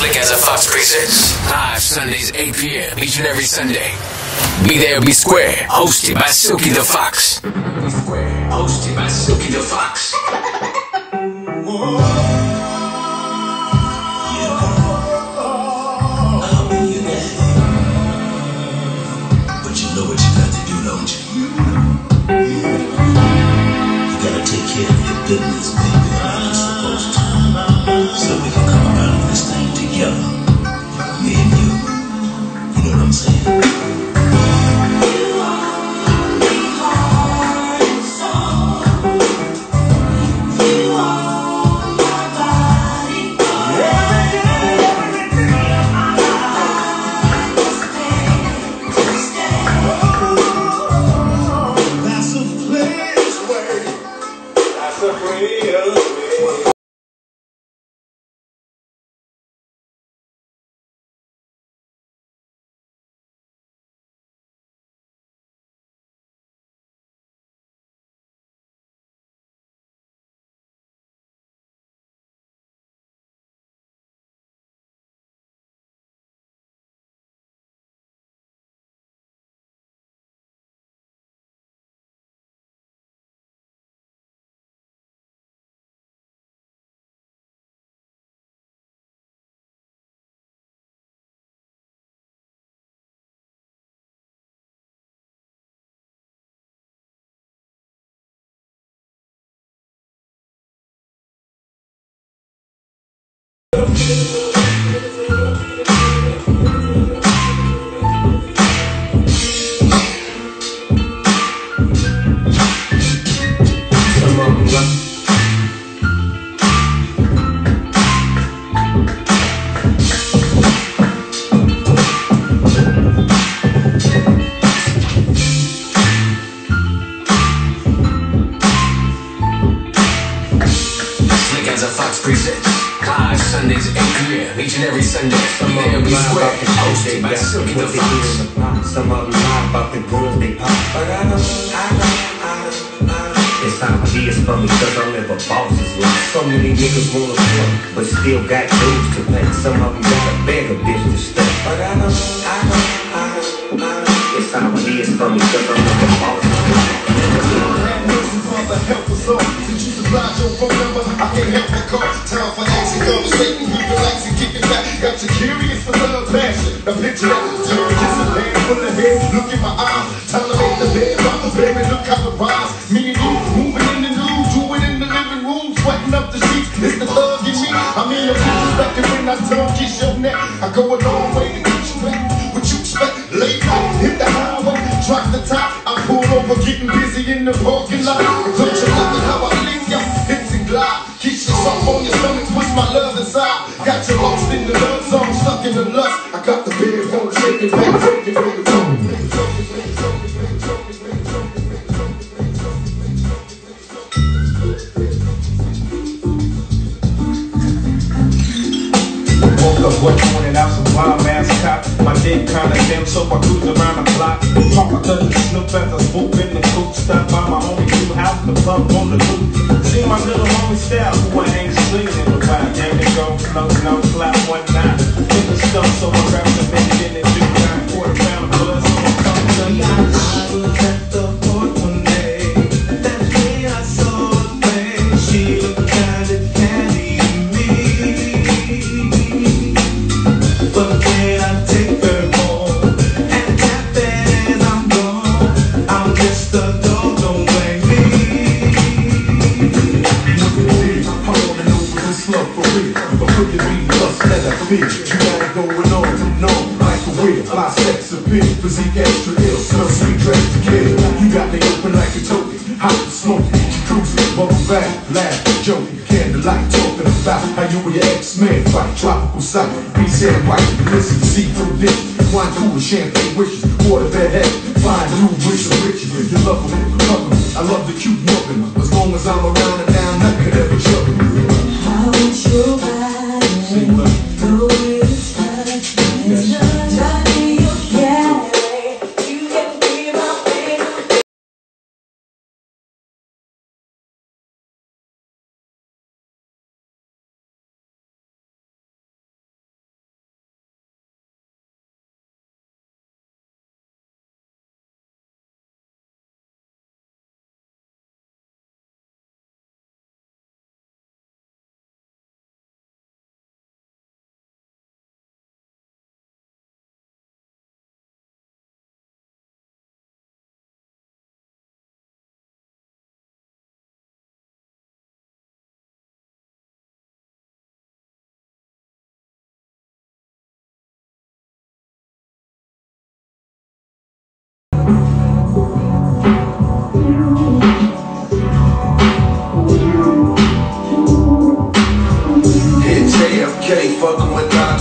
slick as a fox races. Live Sundays, 8 p.m. each and every Sunday. Be There, Be Square, hosted by Silky the Fox. square Hosted by Silky the Fox. Goodness, baby. did kinda dim, so I cruise around the block. Papa couldn't snoop as I swoop in the coop. Stop by my homie new house, the plug on the loop. See my little homie style, who I ain't sleeping in the wild. Gang to go, no, no, clap one night. Hit the stuff, so I grab the minute and for real. Prefer to be lust, I fear. You got it going on, to know. Like a real, fly sex appeal. Physique extra ill, smell sweet, dress to kill. You got me open like a token. Hot and smoking, cruising, bubble back, laugh, joking. Candlelight, talking about how you were your ex man, Fight tropical sight, be said white, listen, see through this. Wine cool, champagne wishes, water bed head. Find new rich and riches. You love them, love them. I love the cute nothing. As long as I'm around and down, nothing could ever trouble you back.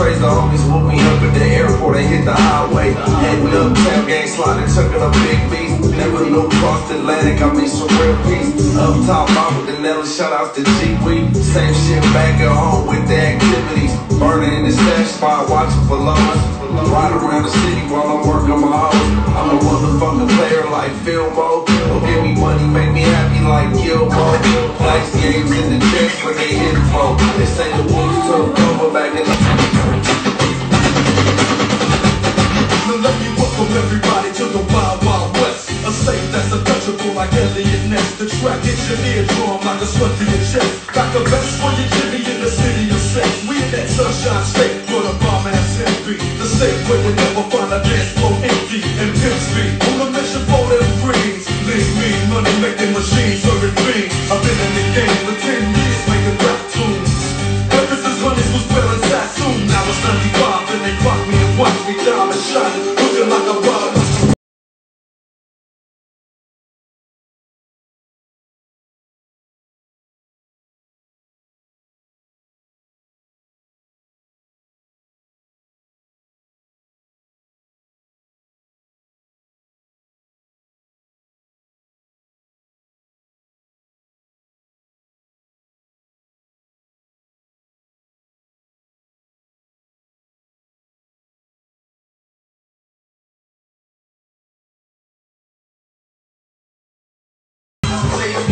Contrays, the homies whoop me up at the airport and hit the highway. Heading up, town gang sliding, chucking up big beats. Never look across the Atlantic, I mean some real peace. Up top, out with the Nella, shout out to G Week. Same shit back at home with the activities. Burning in the stash spot, watching for lovers. Ride around the city while I'm working my hoes. I'm a motherfucking player like Fillmore. Don't give me like Gilmore. Nice games in the chest when they say the wolves took over back in the welcome everybody to the Wild Wild West. A that's untouchable like Eliot Ness. The track hits your like a sweat to your chest. For Jimmy in the city of sex. We in that sunshine state where the bomb ass. The never find a dance floor empty and pimp speed. On a mission for them greens. Lean, mean, money From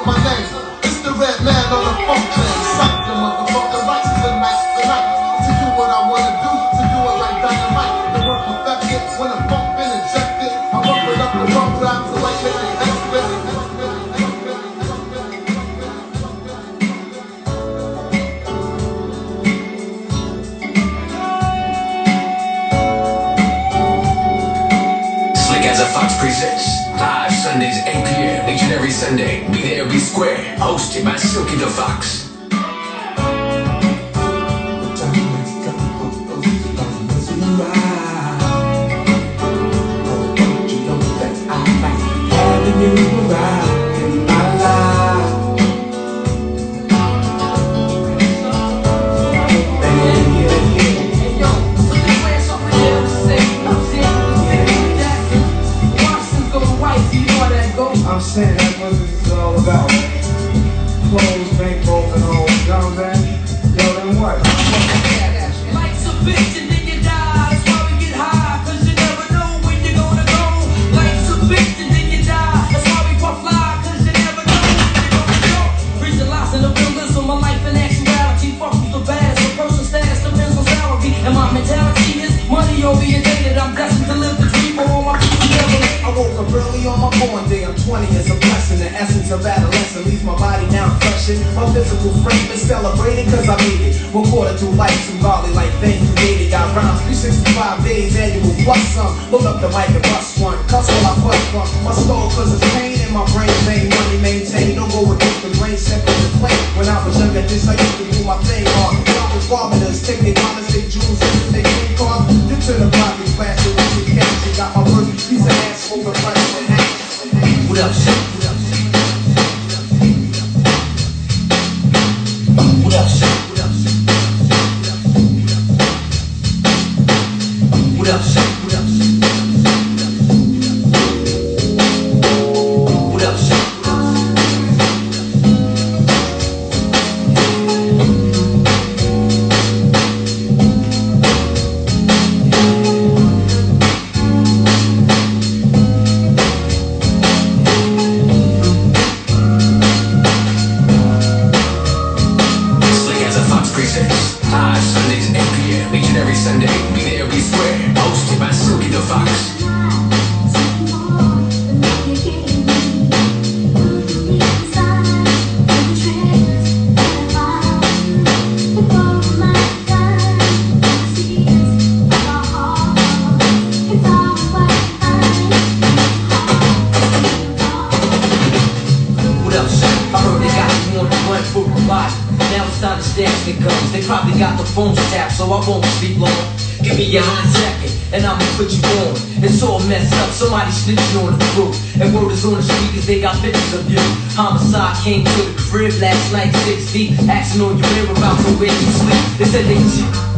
the my name. It's the red man on the funk train. Psych the motherfucker, rights tonight, tonight. To do what I wanna do, to do it like dynamite. The work perfected when the funk been injected. I work it up the funk drive till I get the expert. Slick as a Fox presents. Live Sundays 8 p.m. Each and every Sunday. Be square. Hosted by Silky the Fox. My soul cause precincts. Live Sundays at 8 p.m. Each and every Sunday. Be there. Somebody snitched on the crew. And word is on the street is they got pictures of you. Homicide came to the crib last night, 60. Asking on your rear about the way you sleep. They said they cheat.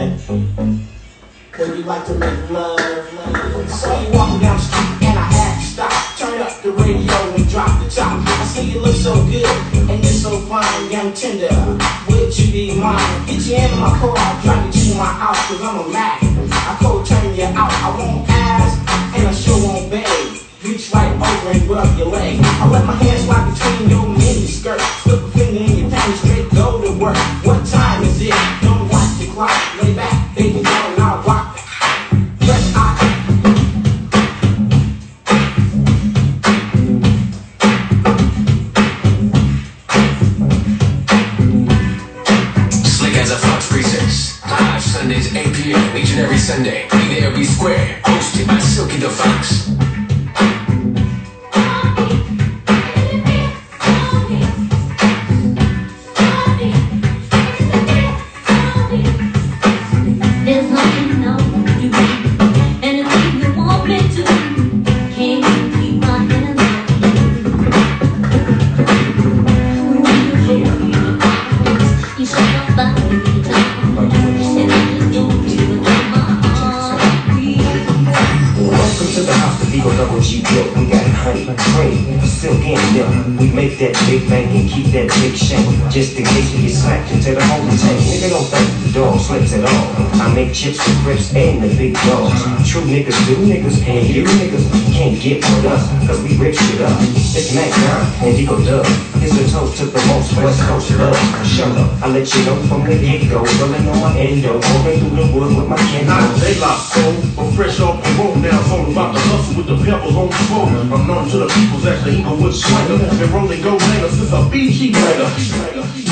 Cause when you like to make love. So you walking down the street and I had to stop. Turn up the radio and drop the top. I see you look so good and you're so fine, young tender. Would you be mine? Get you in my car double G built. We got honey, cream, silk and milk. We make that big bank and keep that big shank. Just in case we get smacked into the holy tank. Nigga don't think the dog slips at all. I make chips and grips and the big dogs. True niggas do niggas, and you niggas can't get with us, cause we rip shit up. It's Mac 9 and Eagle Dub. Here's a toast to the most West Coast love. Shut up, I let you know from the get-go. Rolling on my endo, rolling through the wood with my candle. Not they lost soul, but fresh off the road now. It's all about the hustle with the pebbles on the floor. I'm known to the peoples as the Inglewood swinger. Been rolling gold later since a BG later.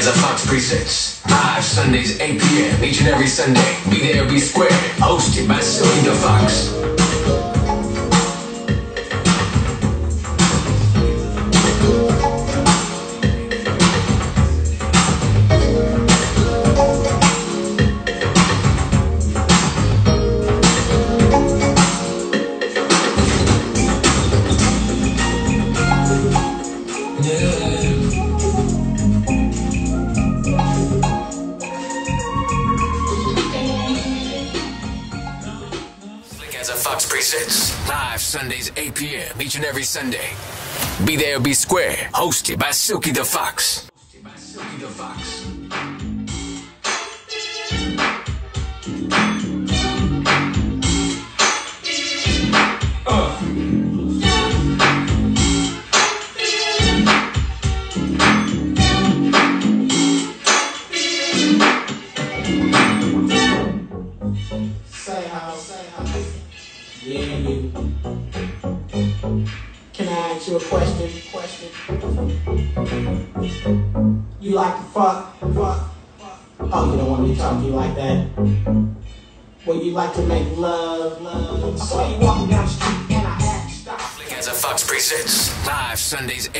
As a Fox presents. Live Sundays, 8 p.m. each and every Sunday. Be there, be square. Hosted by the Fox. Every Sunday. Be there, be square. Hosted by Silky the Fox.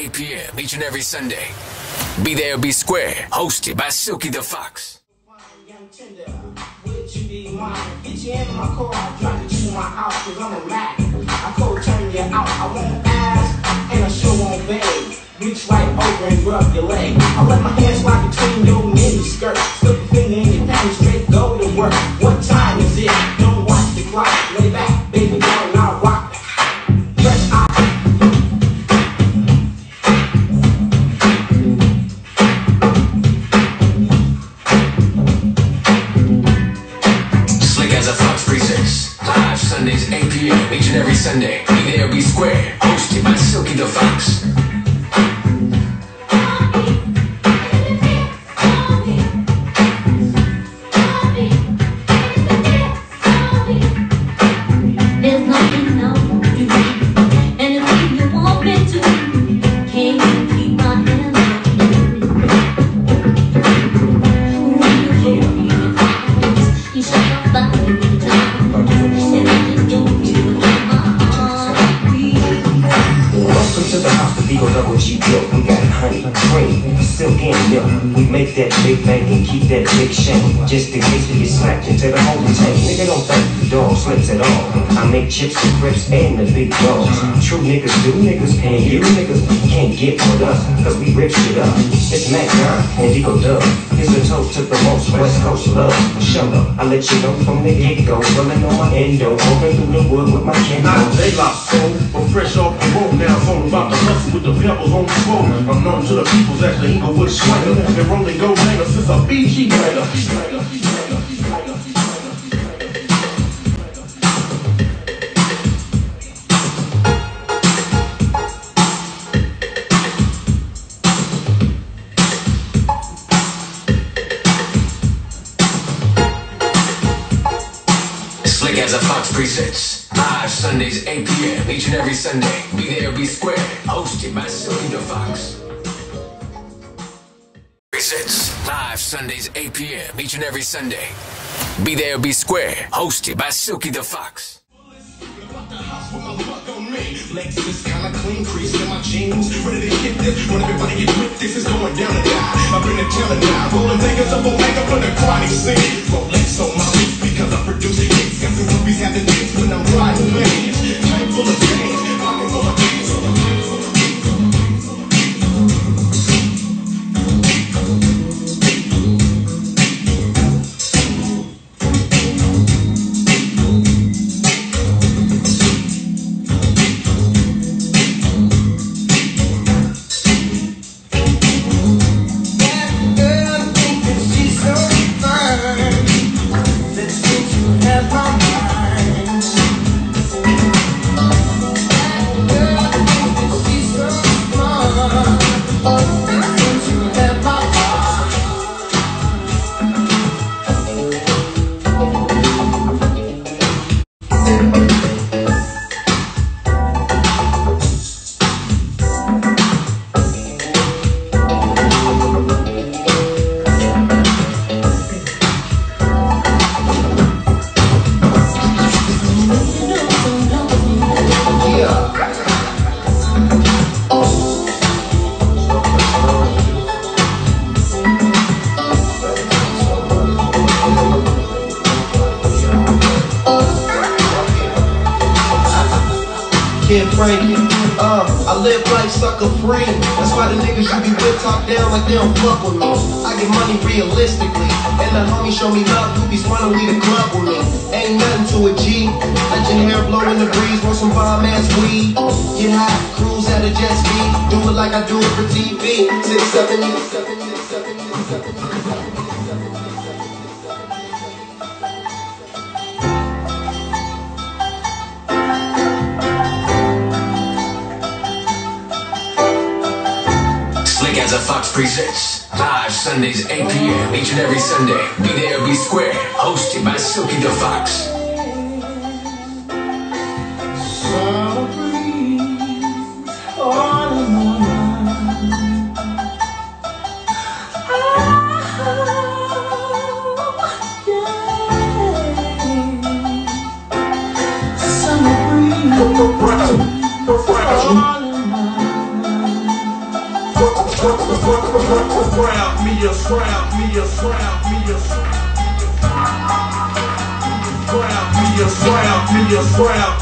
8 p.m. each and every Sunday. Be there, be square. Hosted by Silky the Fox. Reach right over and rub your leg. I let my hands slide between your mini skirt. Slip a finger in your straight go to work. What time is it? Don't watch the clock. Lay back, Just in case we get smacked into the holy tank. Nigga don't think the dog slips at all. I make chips and grips and the big dogs. True niggas do niggas, and you niggas can't get with us, cause we rip shit up. It's Mac 9 and Eagle Dub. Here's a toast to the most West Coast love. Shut up, I let you know from the get-go. Rolling on my endo, rolling through the wood with my Not candle. they lost soul, but fresh off the road now. It's all about the hustle with the pebbles on the floor. I'm known to the peoples as the Inglewood swinger. Been rolling gold later since a BG later. As presents. Live Sundays, 8 p.m. each and every Sunday. Be there, be square. Hosted by Silky the Fox. Presents. Live Sundays, 8 p.m. each and every Sunday. Be there, be square. Hosted by Silky the Fox. Lexus kinda clean, crease in my jeans. Ready to hit this, everybody get with this, is going down to die. Town and now, rolling niggas up for the chronic scene on my feet because I'm producing hits. Got the rubies having hits when I'm riding lanes. Time full of change, pocket full of change. Sucker free. That's why the niggas you be with talk down like they don't fuck with me. I get money realistically, and the homie show me love. Groupies wanna leave the club with me. Ain't nothing to a G. Your hair blow in the breeze, want some bomb ass weed. Get high, cruise at a jet speed. Do it like I do it for TV. Six, seven, eight, seven, eight, seven, eight, seven, Fox presents live Sundays 8 p.m. each and every Sunday. Be there, be square. Hosted by Silky the Fox.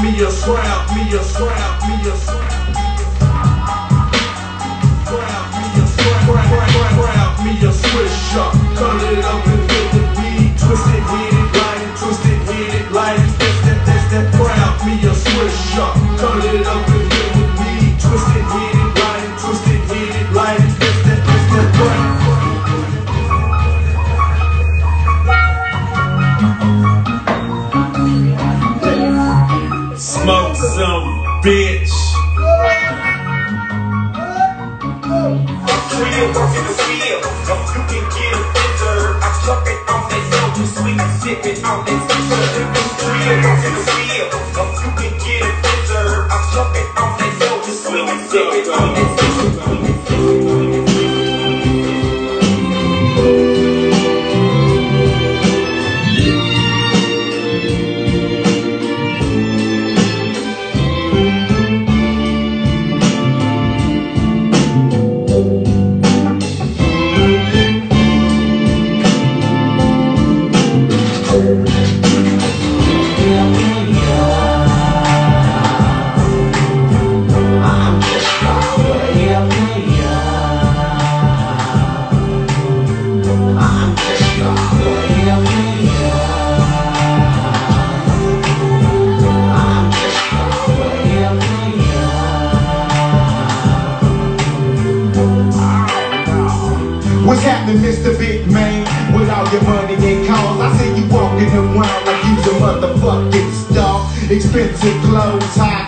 Me a round me a round me a round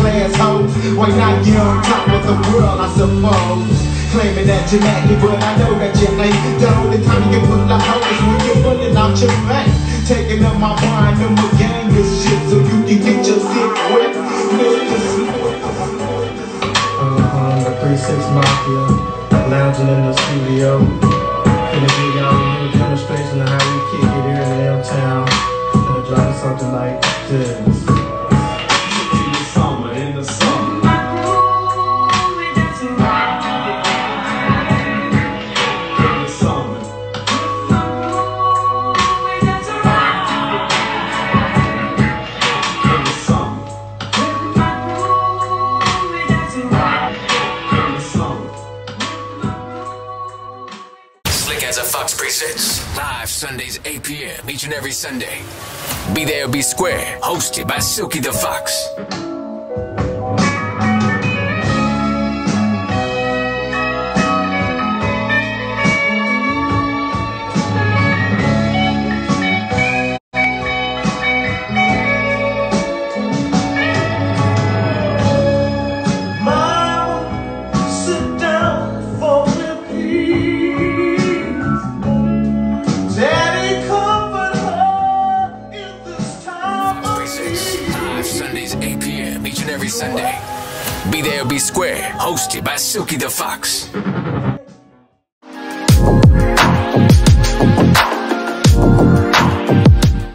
class hoes. Why not you on top of the world, I suppose? Claiming that you're macking, but I know that you ain't. The only time you pull the hoe is when you're pulling out your back. Taking up my them a gang of shit, so you can get your shit wet. Uh, the 3-6 Mafia, lounging in the studio. Gonna give y'all a little demonstration of how we kick it here in downtown. Gonna drop something like this. fans Fox Presents. Live Sundays, 8 p.m. each and every Sunday. Be There, Be Square, hosted by Silky the Fox. Hosted by Silky the Fox.